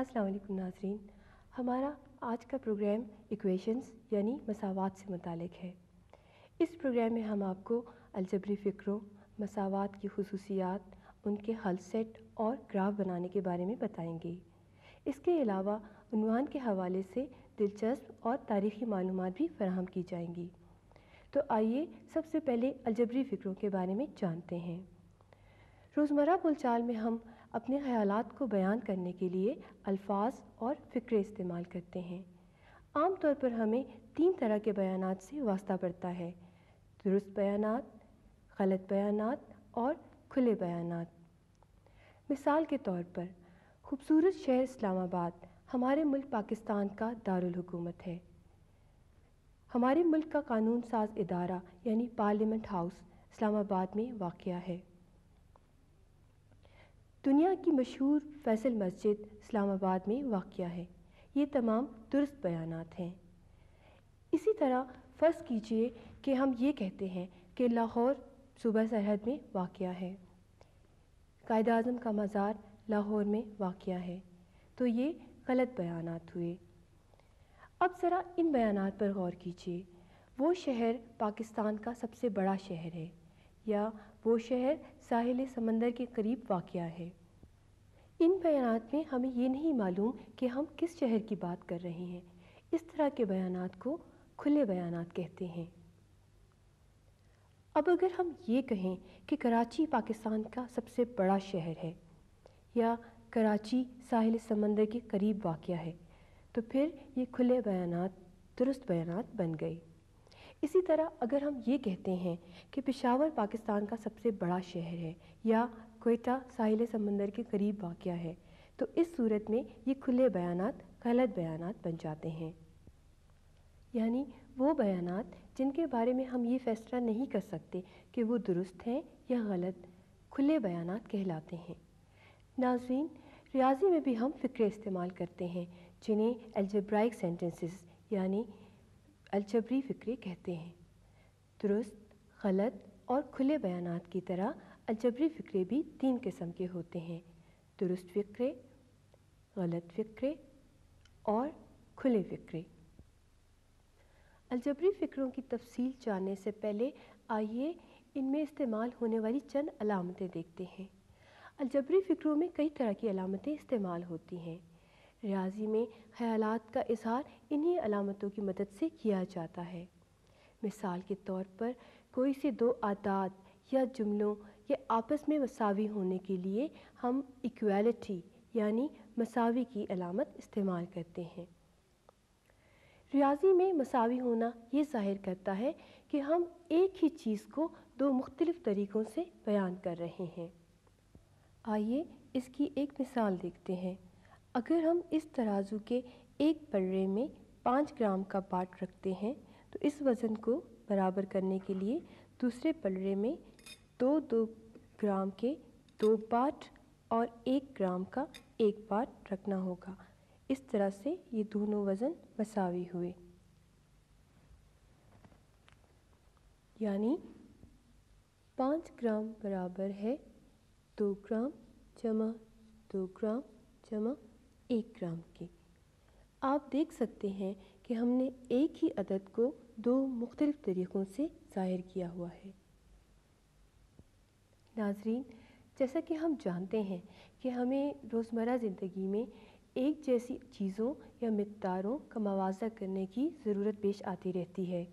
السلام علیکم ناظرین۔ ہمارا آج کا پروگرام ایکویشنز یعنی مساوات سے متعلق ہے۔ اس پروگرام میں ہم آپ کو الجبری فکروں، مساوات کی خصوصیات، ان کے حل سیٹ اور گراف بنانے کے بارے میں بتائیں گے۔ اس کے علاوہ عنوان کے حوالے سے دلچسپ اور تاریخی معلومات بھی فراہم کی جائیں گی۔ تو آئیے سب سے پہلے الجبری فکروں کے بارے میں جانتے ہیں۔ روزمرہ بول چال میں ہم اپنے خیالات کو بیان کرنے کے لیے الفاظ اور فکرے استعمال کرتے ہیں۔ عام طور پر ہمیں تین طرح کے بیانات سے واسطہ پڑتا ہے۔ درست بیانات، غلط بیانات اور کھلے بیانات۔ مثال کے طور پر، خوبصورت شہر اسلام آباد ہمارے ملک پاکستان کا دارالحکومت ہے۔ ہمارے ملک کا قانون ساز ادارہ یعنی پارلیمنٹ ہاؤس اسلام آباد میں واقع ہے۔ دنیا کی مشہور فیصل مسجد اسلام آباد میں واقع ہے۔ یہ تمام درست بیانات ہیں۔ اسی طرح فرض کیجیے کہ ہم یہ کہتے ہیں کہ لاہور صوبہ سرحد میں واقع ہے۔ قائد اعظم کا مزار لاہور میں واقع ہے۔ تو یہ غلط بیانات ہوئے۔ اب ذرا ان بیانات پر غور کیجیے۔ وہ شہر پاکستان کا سب سے بڑا شہر ہے۔ یا وہ شہر ساحل سمندر کے قریب واقع ہے۔ ان بیانات میں ہمیں یہ نہیں معلوم کہ ہم کس شہر کی بات کر رہے ہیں۔ اس طرح کے بیانات کو کھلے بیانات کہتے ہیں۔ اب اگر ہم یہ کہیں کہ کراچی پاکستان کا سب سے بڑا شہر ہے یا کراچی ساحل سمندر کے قریب واقع ہے تو پھر یہ کھلے بیانات، درست بیانات بن گئے۔ اسی طرح اگر ہم یہ کہتے ہیں کہ پشاور پاکستان کا سب سے بڑا شہر ہے یا کوئٹہ ساحل سمندر کے قریب واقع ہے، تو اس صورت میں یہ کھلے بیانات، غلط بیانات بن جاتے ہیں۔ یعنی وہ بیانات جن کے بارے میں ہم یہ فیصلہ نہیں کر سکتے کہ وہ درست ہیں یا غلط، کھلے بیانات کہلاتے ہیں۔ ناظرین، ریاضی میں بھی ہم فکرے استعمال کرتے ہیں جنہیں الجبرائک سینٹنسز یعنی الجبری فکرے کہتے ہیں۔ درست، غلط اور کھلے بیانات کی طرح الجبری فکرے بھی تین قسم کے ہوتے ہیں۔ درست فکرے، غلط فکرے اور کھلے فکرے۔ الجبری فکروں کی تفصیل جاننے سے پہلے آئیے ان میں استعمال ہونے والی چند علامتیں دیکھتے ہیں۔ الجبری فکروں میں کئی طرح کی علامتیں استعمال ہوتی ہیں۔ ریاضی میں خیالات کا اظہار انہی علامتوں کی مدد سے کیا جاتا ہے۔ مثال کے طور پر کوئی سے دو عادات یا جملوں یا آپس میں مساوی ہونے کے لیے ہم ایکویلٹی یعنی مساوی کی علامت استعمال کرتے ہیں۔ ریاضی میں مساوی ہونا یہ ظاہر کرتا ہے کہ ہم ایک ہی چیز کو دو مختلف طریقوں سے بیان کر رہے ہیں۔ آئیے اس کی ایک مثال دیکھتے ہیں۔ اگر ہم اس ترازو کے ایک پرے میں پانچ گرام کا باٹ رکھتے ہیں، تو اس وزن کو برابر کرنے کے لیے دوسرے پلڑے میں دو دو گرام کے دو باٹ اور ایک گرام کا ایک باٹ رکھنا ہوگا۔ اس طرح سے یہ دونوں وزن مساوی ہوئے۔ یعنی پانچ گرام برابر ہے دو گرام جمع دو گرام جمع ایک گرام کے آپ دیکھ سکتے ہیں کہ ہم نے ایک ہی عدد کو دو مختلف طریقوں سے ظاہر کیا ہوا ہے۔ ناظرین، جیسا کہ ہم جانتے ہیں کہ ہمیں روزمرہ زندگی میں ایک جیسی چیزوں یا مقداروں کا موازہ کرنے کی ضرورت پیش آتی رہتی ہے۔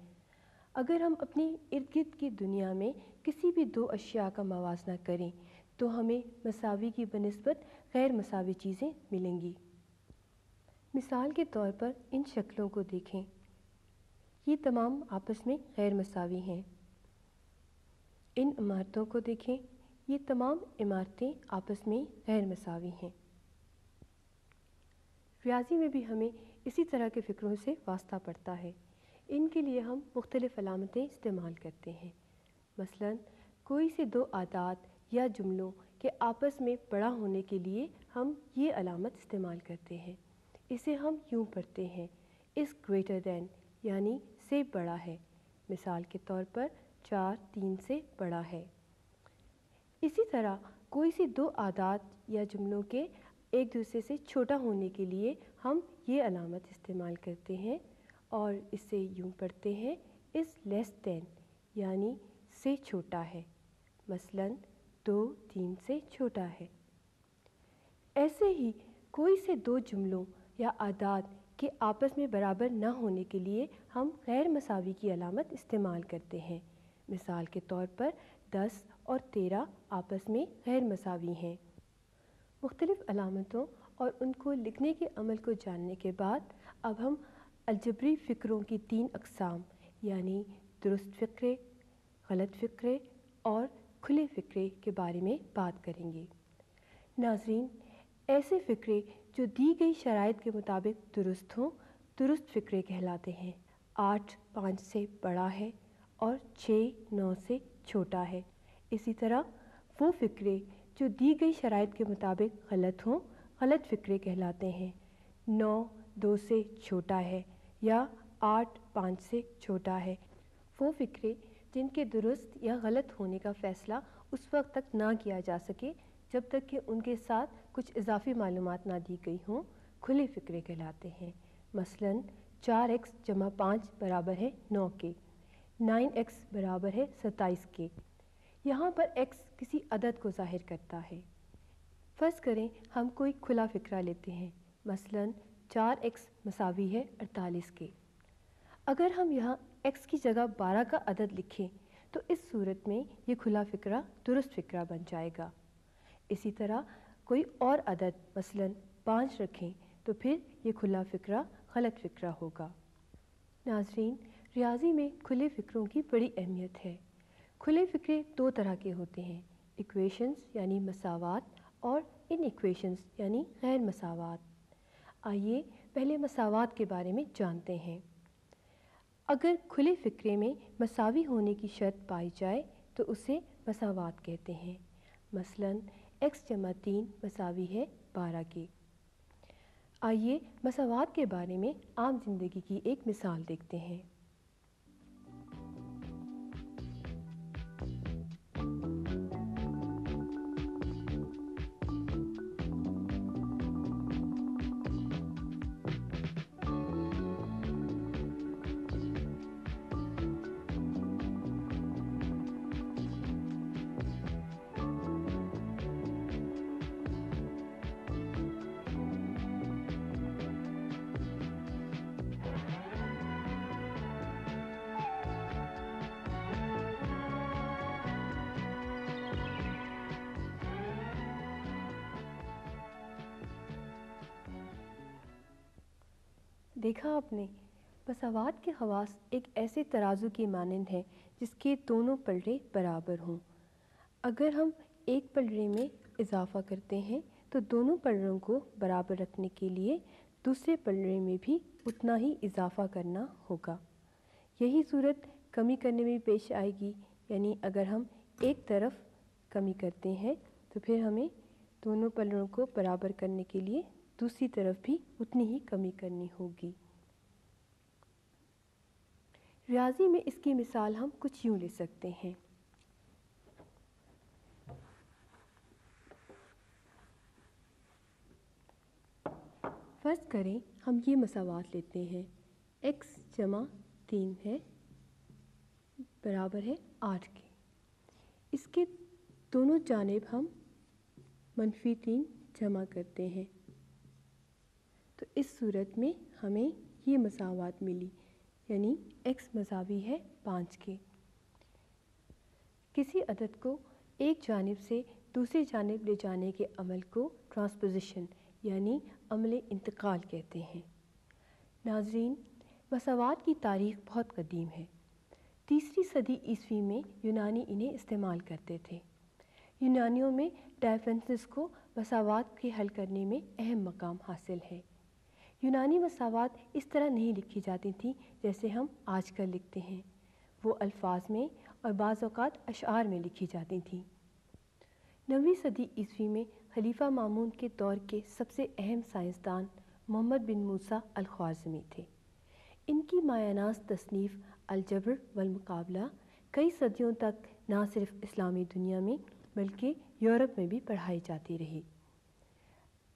اگر ہم اپنی ارد گرد کی دنیا میں کسی بھی دو اشیاء کا موازنہ کریں، تو ہمیں مساوی کی بنسبت غیر مساوی چیزیں ملیں گی۔ مثال کے طور پر ان شکلوں کو دیکھیں۔ یہ تمام آپس میں غیر مساوی ہیں۔ ان عمارتوں کو دیکھیں، یہ تمام عمارتیں آپس میں غیر مساوی ہیں۔ ریاضی میں بھی ہمیں اسی طرح کے فکروں سے واسطہ پڑتا ہے۔ ان کے لیے ہم مختلف علامتیں استعمال کرتے ہیں۔ مثلا، کوئی سے دو عادات یا جملوں کے آپس میں بڑا ہونے کے لیے ہم یہ علامت استعمال کرتے ہیں۔ اسے ہم یوں پڑھتے ہیں، اس گریٹر دین یعنی سے بڑا ہے۔ مثال کے طور پر چار تین سے بڑا ہے۔ اسی طرح کوئی سی دو عادات یا جملوں کے ایک دوسرے سے چھوٹا ہونے کے لیے ہم یہ علامت استعمال کرتے ہیں اور اسے یوں پڑھتے ہیں، اس لیس دین یعنی سے چھوٹا ہے۔ مثلا دو تین سے چھوٹا ہے۔ ایسے ہی کوئی سے دو جملوں یا اعداد کے آپس میں برابر نہ ہونے کے لیے ہم غیر مساوی کی علامت استعمال کرتے ہیں۔ مثال کے طور پر دس اور تیرہ آپس میں غیر مساوی ہیں۔ مختلف علامتوں اور ان کو لکھنے کے عمل کو جاننے کے بعد اب ہم الجبری فکروں کی تین اقسام یعنی درست فکرے، غلط فکرے اور کھلے فکرے کے بارے میں بات کریں گے۔ ناظرین ایسے فکرے جو دی گئی شرائط کے مطابق درست ہوں، درست فکرے کہلاتے ہیں۔ آٹھ پانچ سے بڑا ہے اور چھ نو سے چھوٹا ہے۔ اسی طرح وہ فکرے جو دی گئی شرائط کے مطابق غلط ہوں، غلط فکرے کہلاتے ہیں۔ نو دو سے چھوٹا ہے یا آٹھ پانچ سے چھوٹا ہے۔ وہ فکرے جن کے درست یا غلط ہونے کا فیصلہ اس وقت تک نہ کیا جا سکے جب تک کہ ان کے ساتھ کچھ اضافی معلومات نہ دی گئی ہوں، کھلے فکرے کہلاتے ہیں۔ مثلا، چار ایکس جمع پانچ برابر ہے نو کے۔ نائن ایکس برابر ہے ستائیس کے۔ یہاں پر ایکس کسی عدد کو ظاہر کرتا ہے۔ فرض کریں ہم کوئی کھلا فکرہ لیتے ہیں۔ مثلا، چار ایکس مساوی ہے اڑتالیس کے۔ اگر ہم یہاں ایکس کی جگہ بارہ کا عدد لکھیں، تو اس صورت میں یہ کھلا فکرہ درست فکرہ بن جائے گا۔ اسی طرح کوئی اور عدد مثلا پانچ رکھیں تو پھر یہ کھلا فکرہ غلط فکرہ ہوگا۔ ناظرین، ریاضی میں کھلے فکروں کی بڑی اہمیت ہے۔ کھلے فکرے دو طرح کے ہوتے ہیں ایکویشنز یعنی مساوات اور ان ایکویشنز یعنی غیر مساوات۔ آئیے پہلے مساوات کے بارے میں جانتے ہیں۔ اگر کھلے فکرے میں مساوی ہونے کی شرط پائی جائے تو اسے مساوات کہتے ہیں۔ مثلا ایکس جمع تین مساوی ہے بارہ کے۔ آئیے مساوات کے بارے میں عام زندگی کی ایک مثال دیکھتے ہیں۔ دیکھا آپ نے؟ مساوات کے خواص ایک ایسے ترازو کی مانند ہے جس کے دونوں پلڑے برابر ہوں۔ اگر ہم ایک پلڑے میں اضافہ کرتے ہیں تو دونوں پلڑوں کو برابر رکھنے کے لیے دوسرے پلڑے میں بھی اتنا ہی اضافہ کرنا ہوگا۔ یہی صورت کمی کرنے میں پیش آئے گی۔ یعنی اگر ہم ایک طرف کمی کرتے ہیں تو پھر ہمیں دونوں پلڑوں کو برابر کرنے کے لیے دوسری طرف بھی اتنی ہی کمی کرنی ہوگی۔ ریاضی میں اس کی مثال ہم کچھ یوں لے سکتے ہیں۔ فرض کریں ہم یہ مساوات لیتے ہیں۔ ایکس جمع تین ہے، برابر ہے آٹھ کے۔ اس کے دونوں جانب ہم منفی تین جمع کرتے ہیں۔ تو اس صورت میں ہمیں یہ مساوات ملی یعنی ایکس مساوی ہے پانچ کے۔ کسی عدد کو ایک جانب سے دوسری جانب لے جانے کے عمل کو ٹرانسپوزیشن یعنی عمل انتقال کہتے ہیں۔ ناظرین، مساوات کی تاریخ بہت قدیم ہے۔ تیسری صدی عیسوی میں یونانی انہیں استعمال کرتے تھے۔ یونانیوں میں ڈائفنسز کو مساوات کے حل کرنے میں اہم مقام حاصل ہے۔ یونانی مساوات اس طرح نہیں لکھی جاتی تھیں جیسے ہم آج کل لکھتے ہیں۔ وہ الفاظ میں اور بعض اوقات اشعار میں لکھی جاتی تھیں۔ نویں صدی عیسوی میں خلیفہ معمون کے دور کے سب سے اہم سائنسدان محمد بن موسیٰ الخوارزمی تھے۔ ان کی مایاناز تصنیف الجبر والمقابلہ کئی صدیوں تک نہ صرف اسلامی دنیا میں بلکہ یورپ میں بھی پڑھائی جاتی رہی۔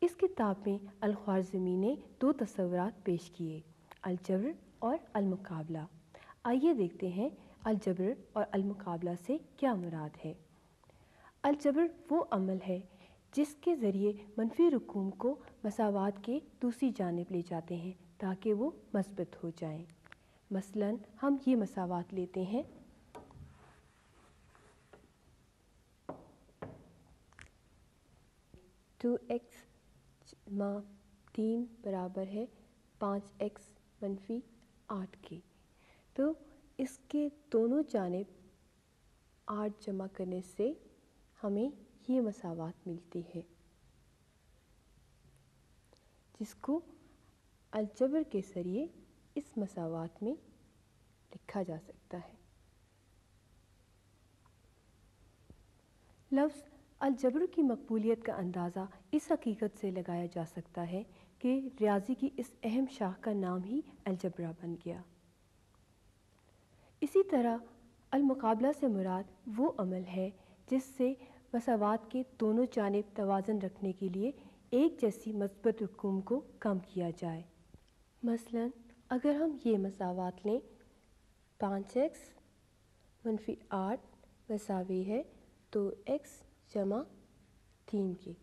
اس کتاب میں الخوارزمی نے دو تصورات پیش کیے، الجبر اور المقابلہ۔ آئیے دیکھتے ہیں الجبر اور المقابلہ سے کیا مراد ہے۔ الجبر وہ عمل ہے جس کے ذریعے منفی رکوم کو مساوات کے دوسری جانب لے جاتے ہیں تاکہ وہ مثبت ہو جائیں۔ مثلا ہم یہ مساوات لیتے ہیں۔ ٹو ایکس ماں تین برابر ہے پانچ ایکس منفی آٹھ کے۔ تو اس کے دونوں جانب آٹھ جمع کرنے سے ہمیں یہ مساوات ملتی ہے۔ جس کو الجبر کے ذریعے اس مساوات میں لکھا جا سکتا ہے۔ لفظ الجبر کی مقبولیت کا اندازہ اس حقیقت سے لگایا جا سکتا ہے کہ ریاضی کی اس اہم شاخ کا نام ہی الجبرا بن گیا۔ اسی طرح المقابلہ سے مراد وہ عمل ہے جس سے مساوات کے دونوں جانب توازن رکھنے کے لیے ایک جیسی مثبت رقوم کو کم کیا جائے۔ مثلا اگر ہم یہ مساوات لیں، پانچ ایکس منفی آٹھ مساوی ہے تو ایکس جمع تین کی۔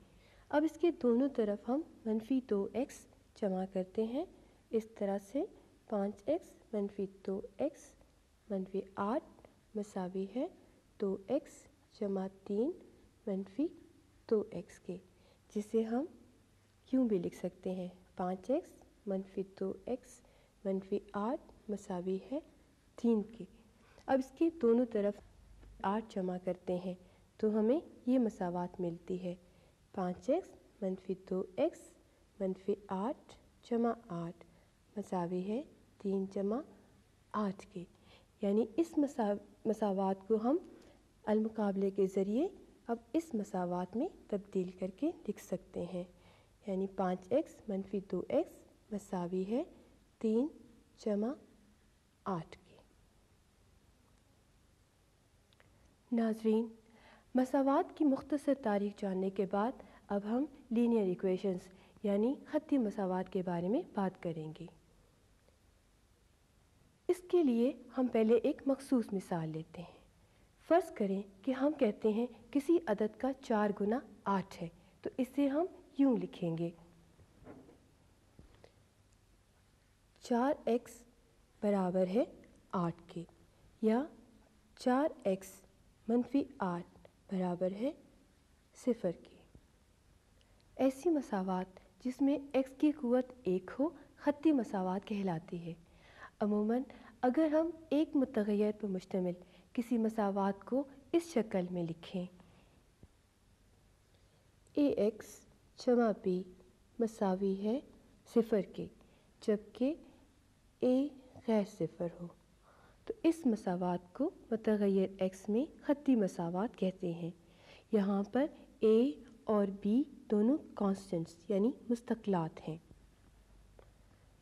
اب اس کے دونوں طرف ہم منفی دو ایکس جمع کرتے ہیں۔ اس طرح سے پانچ ایکس منفی دو ایکس منفی آٹھ مساوی ہے۔ دو ایکس جمع تین منفی دو ایکس کے۔ جسے ہم کیوں بھی لکھ سکتے ہیں۔ پانچ ایکس منفی دو ایکس منفی آٹھ مساوی ہے تین کے۔ اب اس کے دونوں طرف آٹھ جمع کرتے ہیں۔ تو ہمیں یہ مساوات ملتی ہے۔ پانچ ایکس منفی دو ایکس منفی آٹھ جمع آٹھ، مساوی ہے تین جمع آٹھ کے۔ یعنی اس مساوات کو ہم المقابلے کے ذریعے اب اس مساوات میں تبدیل کر کے لکھ سکتے ہیں۔ یعنی پانچ ایکس منفی دو ایکس مساوی ہے تین جمع آٹھ کے۔ ناظرین مساوات کی مختصر تاریخ جاننے کے بعد اب ہم لینئر ایکویشنز یعنی خطی مساوات کے بارے میں بات کریں گے۔ اس کے لیے ہم پہلے ایک مخصوص مثال لیتے ہیں۔ فرض کریں کہ ہم کہتے ہیں کسی عدد کا چار گنا آٹھ ہے، تو اسے ہم یوں لکھیں گے۔ چار ایکس برابر ہے آٹھ کے، یا چار ایکس منفی آٹھ برابر ہے صفر کے ایسی مساوات جس میں ایکس کی قوت ایک ہو، خطی مساوات کہلاتی ہے۔ عموماً اگر ہم ایک متغیر پر مشتمل کسی مساوات کو اس شکل میں لکھیں۔ اے ایکس جمع بی مساوی ہے صفر کے، جبکہ اے غیر صفر ہو۔ تو اس مساوات کو متغیر ایکس میں خطی مساوات کہتے ہیں۔ یہاں پر اے اور بی دونوں کانسٹنٹس یعنی مستقلات ہیں۔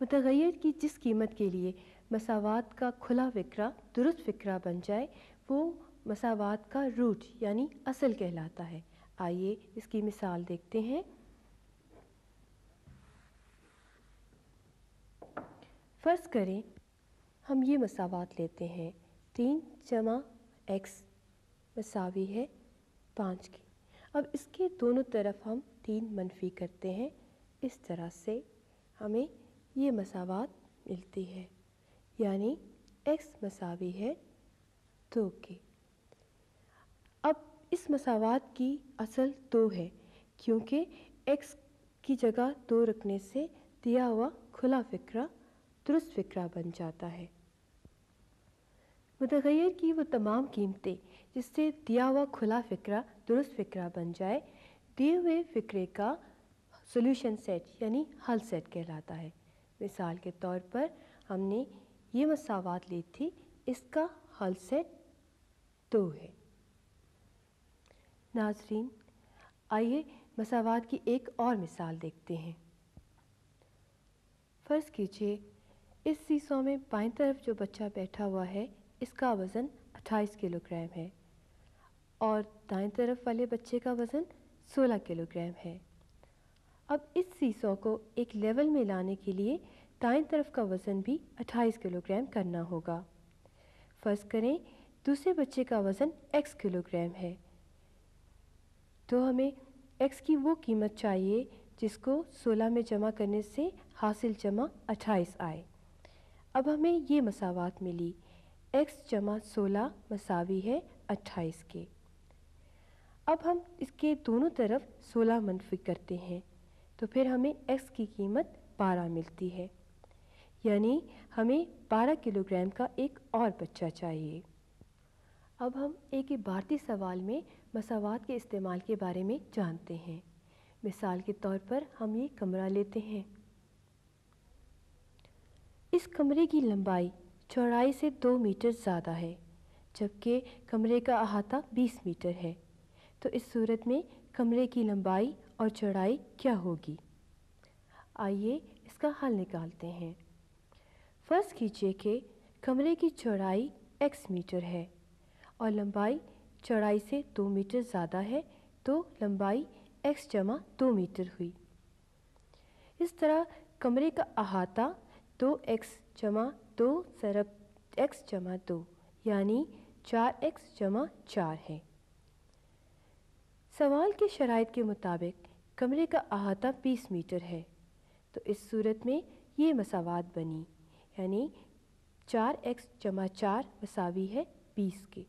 متغیر کی جس قیمت کے لیے مساوات کا کھلا فکرہ، درست فکرہ بن جائے، وہ مساوات کا روٹ یعنی اصل کہلاتا ہے۔ آئیے اس کی مثال دیکھتے ہیں۔ فرض کریں ہم یہ مساوات لیتے ہیں۔ تین جمع ایکس مساوی ہے پانچ کی۔ اب اس کے دونوں طرف ہم تین منفی کرتے ہیں۔ اس طرح سے ہمیں یہ مساوات ملتی ہے۔ یعنی ایکس مساوی ہے دو کے اب اس مساوات کی اصل دو ہے، کیونکہ ایکس کی جگہ دو رکھنے سے دیا ہوا کھلا فکرہ درست فکرہ بن جاتا ہے۔ متغیر کی وہ تمام قیمتیں، جس سے دیا ہوا کھلا فکرہ درست فکرہ بن جائے، دیے ہوئے فکرے کا سولوشن سیٹ یعنی حل سیٹ کہلاتا ہے۔ مثال کے طور پر ہم نے یہ مساوات لی تھی، اس کا حل سیٹ دو ہے۔ ناظرین، آئیے مساوات کی ایک اور مثال دیکھتے ہیں۔ فرض کیجیے، اس سیسوں میں بائیں طرف جو بچہ بیٹھا ہوا ہے اس کا وزن اٹھائیس کلو گرام ہے اور دائیں طرف والے بچے کا وزن سولہ کلو گرام ہے۔ اب اس سیسو کو ایک لیول میں لانے کے لیے دائیں طرف کا وزن بھی اٹھائیس کلو گرام کرنا ہوگا۔ فرض کریں دوسرے بچے کا وزن ایکس کلو گرام ہے۔ تو ہمیں ایکس کی وہ قیمت چاہیے جس کو سولہ میں جمع کرنے سے حاصل جمع اٹھائیس آئے۔ اب ہمیں یہ مساوات ملی۔ ایکس جمع سولہ مساوی ہے اٹھائیس کے۔ اب ہم اس کے دونوں طرف سولہ منفی کرتے ہیں، تو پھر ہمیں ایکس کی قیمت بارہ ملتی ہے۔ یعنی ہمیں بارہ کلو گرام کا ایک اور بچہ چاہیے۔ اب ہم ایک عبارتی سوال میں مساوات کے استعمال کے بارے میں جانتے ہیں۔ مثال کے طور پر ہم یہ کمرہ لیتے ہیں۔ اس کمرے کی لمبائی چوڑائی سے دو میٹر زیادہ ہے، جبکہ کمرے کا احاطہ بیس میٹر ہے۔ تو اس صورت میں کمرے کی لمبائی اور چوڑائی کیا ہوگی؟ آئیے اس کا حل نکالتے ہیں۔ فرض کیجیے کہ کمرے کی چوڑائی ایکس میٹر ہے اور لمبائی چوڑائی سے دو میٹر زیادہ ہے، تو لمبائی ایکس جمع دو میٹر ہوئی۔ اس طرح کمرے کا احاطہ دو ایکس جمع دو ضرب ایکس جمع دو یعنی چار ایکس جمع چار ہے سوال کے شرائط کے مطابق کمرے کا احاطہ بیس میٹر ہے تو اس صورت میں یہ مساوات بنی یعنی چار ایکس جمع چار مساوی ہے بیس کے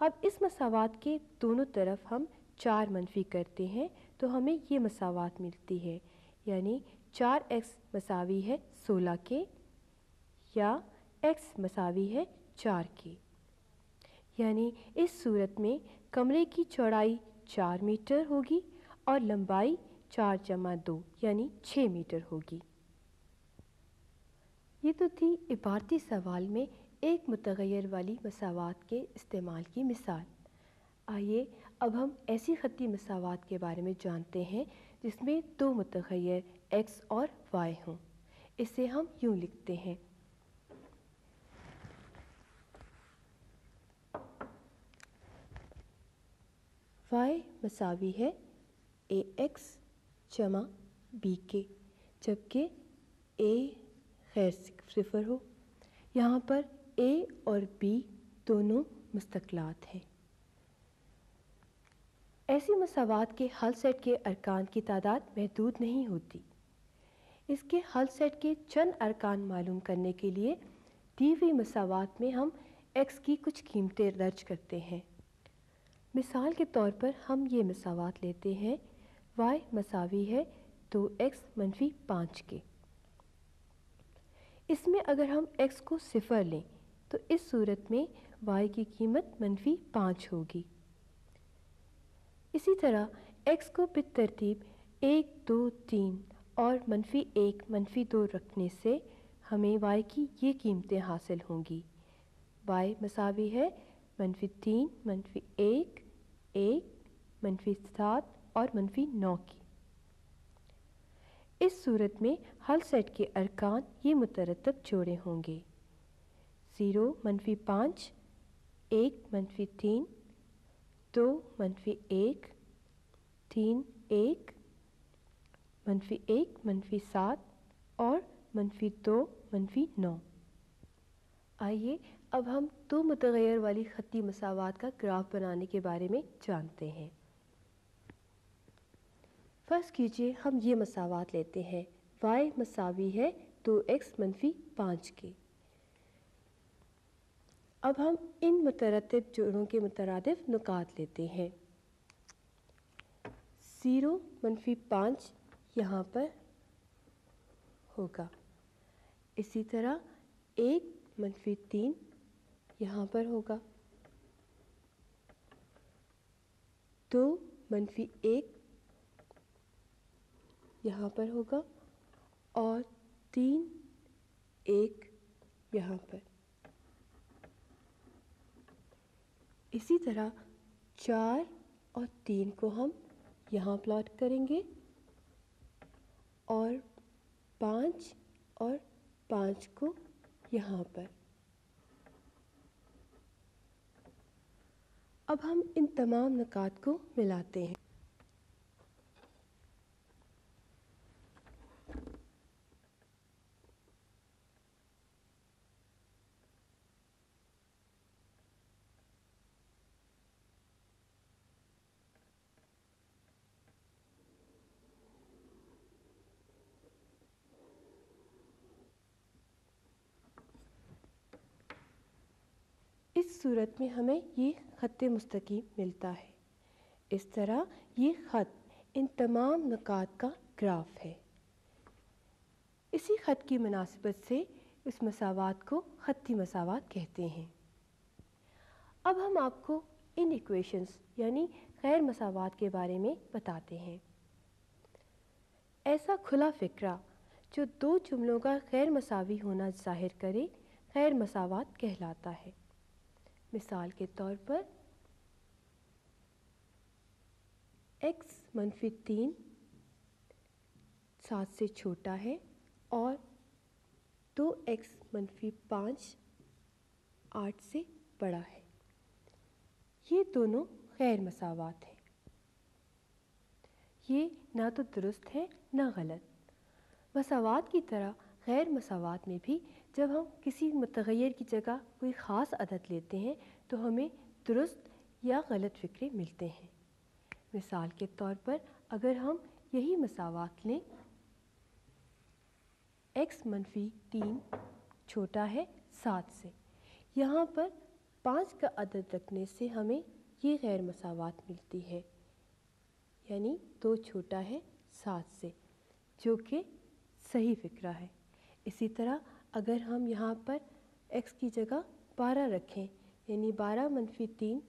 اب اس مساوات کے دونوں طرف ہم چار منفی کرتے ہیں تو ہمیں یہ مساوات ملتی ہے یعنی چار ایکس مساوی ہے سولہ کے یا ایکس مساوی ہے چار کے یعنی اس صورت میں کمرے کی چوڑائی چار میٹر ہوگی اور لمبائی چار جمع دو یعنی چھ میٹر ہوگی۔ یہ تو تھی عبارتی سوال میں ایک متغیر والی مساوات کے استعمال کی مثال۔ آئیے اب ہم ایسی خطی مساوات کے بارے میں جانتے ہیں جس میں دو متغیر ایکس اور وائی ہوں۔ اسے ہم یوں لکھتے ہیں۔ وائی مساوی ہے اے ایکس جمع بی کے جبکہ اے غیر صفر ہو۔ یہاں پر اے اور بی دونوں مستقلات ہیں۔ ایسی مساوات کے حل سیٹ کے ارکان کی تعداد محدود نہیں ہوتی۔ اس کے حل سیٹ کے چند ارکان معلوم کرنے کے لیے دی ہوئی مساوات میں ہم ایکس کی کچھ قیمتیں درج کرتے ہیں۔ مثال کے طور پر ہم یہ مساوات لیتے ہیں وائی مساوی ہے دو ایکس منفی پانچ کے۔ اس میں اگر ہم ایکس کو صفر لیں تو اس صورت میں وائی کی قیمت منفی پانچ ہوگی۔ اسی طرح ایکس کو ترتیب ایک، دو، تین اور منفی ایک، منفی دو رکھنے سے ہمیں وائی کی یہ قیمتیں حاصل ہوں گی۔ وائی مساوی ہے، منفی تین، منفی ایک ایک، منفی سات اور منفی نو کی۔ اس صورت میں حل سیٹ کے ارکان یہ مترتب جوڑے ہوں گے۔ زیرو، منفی پانچ، ایک، منفی تین، دو، منفی ایک، تین، ایک، منفی ایک، منفی سات اور منفی دو، منفی نو۔ آئیے اب ہم دو متغیر والی خطی مساوات کا گراف بنانے کے بارے میں جانتے ہیں۔ فرض کیجیے ہم یہ مساوات لیتے ہیں وائی مساوی ہے دو ایکس منفی پانچ کے۔ اب ہم ان مترتب جوڑوں کے مترادف نکات لیتے ہیں۔ زیرو منفی پانچ یہاں پر ہوگا۔ اسی طرح ایک منفی تین یہاں پر ہوگا۔ دو منفی ایک یہاں پر ہوگا اور تین ایک یہاں پر۔ اسی طرح چار اور تین کو ہم یہاں پلاٹ کریں گے اور پانچ اور پانچ کو یہاں پر۔ اب ہم ان تمام نکات کو ملاتے ہیں۔ اس صورت میں ہمیں یہ خط مستقیم ملتا ہے۔ اس طرح یہ خط ان تمام نکات کا گراف ہے۔ اسی خط کی مناسبت سے اس مساوات کو خطی مساوات کہتے ہیں۔ اب ہم آپ کو ان ایکویشنز یعنی غیر مساوات کے بارے میں بتاتے ہیں۔ ایسا کھلا فکرہ جو دو جملوں کا غیر مساوی ہونا ظاہر کرے، غیر مساوات کہلاتا ہے۔ مثال کے طور پر ایکس منفی تین سات سے چھوٹا ہے اور دو ایکس منفی پانچ آٹھ سے بڑا ہے۔ یہ دونوں غیر مساوات ہیں۔ یہ نہ تو درست ہے نہ غلط۔ مساوات کی طرح غیر مساوات میں بھی جب ہم کسی متغیر کی جگہ کوئی خاص عدد لیتے ہیں تو ہمیں درست یا غلط فکرے ملتے ہیں۔ مثال کے طور پر اگر ہم یہی مساوات لیں ایکس منفی تین چھوٹا ہے سات سے۔ یہاں پر پانچ کا عدد رکھنے سے ہمیں یہ غیر مساوات ملتی ہے یعنی دو چھوٹا ہے سات سے، جو کہ صحیح فکرہ ہے۔ اسی طرح اگر ہم یہاں پر ایکس کی جگہ بارہ رکھیں یعنی بارہ منفی تین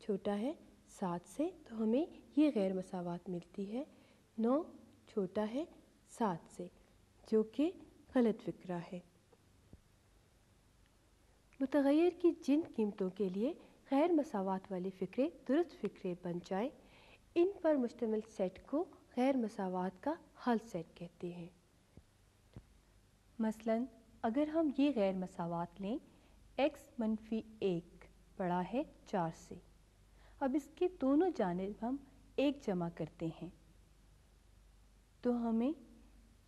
چھوٹا ہے سات سے، تو ہمیں یہ غیر مساوات ملتی ہے۔ نو چھوٹا ہے سات سے، جو کہ غلط فکرہ ہے۔ متغیر کی جن قیمتوں کے لیے غیر مساوات والے فکرے درست فکرے بن جائیں، ان پر مشتمل سیٹ کو غیر مساوات کا حل سیٹ کہتے ہیں۔ مثلا اگر ہم یہ غیر مساوات لیں ایکس منفی ایک بڑا ہے چار سے۔ اب اس کے دونوں جانب ہم ایک جمع کرتے ہیں۔ تو ہمیں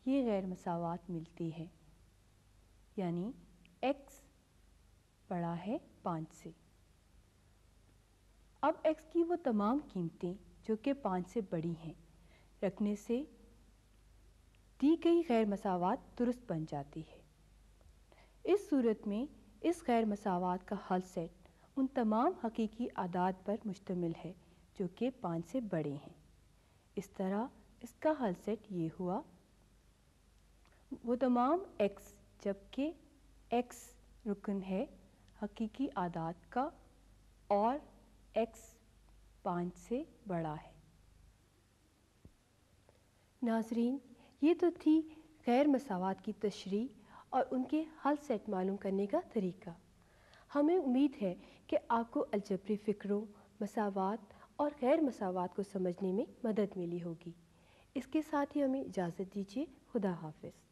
یہ غیر مساوات ملتی ہے یعنی ایکس بڑا ہے پانچ سے۔ اب ایکس کی وہ تمام قیمتیں جو کہ پانچ سے بڑی ہیں، رکھنے سے دی گئی غیر مساوات درست بن جاتی ہے۔ اس صورت میں اس غیر مساوات کا حل سیٹ ان تمام حقیقی عداد پر مشتمل ہے جو کہ پانچ سے بڑے ہیں۔ اس طرح اس کا حل سیٹ یہ ہوا، وہ تمام ایکس جبکہ ایکس رکن ہے، حقیقی عادات کا، اور ایکس پانچ سے بڑا ہے۔ ناظرین، یہ تو تھی غیر مساوات کی تشریح اور ان کے حل سیٹ معلوم کرنے کا طریقہ۔ ہمیں امید ہے کہ آپ کو الجبری فکروں، مساوات اور غیر مساوات کو سمجھنے میں مدد ملی ہوگی۔ اس کے ساتھ ہی ہمیں اجازت دیجیے۔ خدا حافظ۔